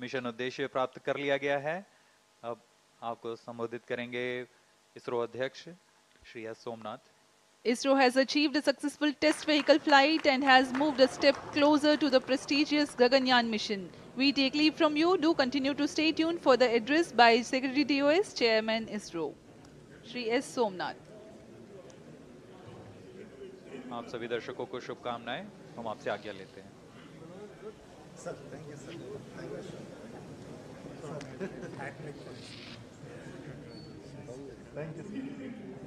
Mission उद्देश्य प्राप्त कर लिया गया है अब आपको संबोधित करेंगे इसरो अध्यक्ष Shri S Somanath ISRO has achieved a successful test vehicle flight and has moved a step closer to the prestigious Gaganyaan mission. We take leave from you. Do continue to stay tuned for the address by Secretary DOS, Chairman ISRO, Shri S. Somnath. आप सभी दर्शकों को शुभकामनाएँ हम आपसे आज्ञा लेते हैं Sir, thank you, sir. Thank you.